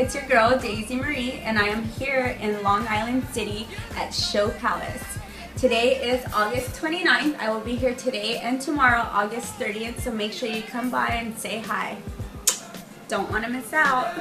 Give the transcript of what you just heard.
It's your girl, Daisy Marie, and I am here in Long Island City at Show Palace. Today is August 29th. I will be here today and tomorrow, August 30th, so make sure you come by and say hi. Don't want to miss out.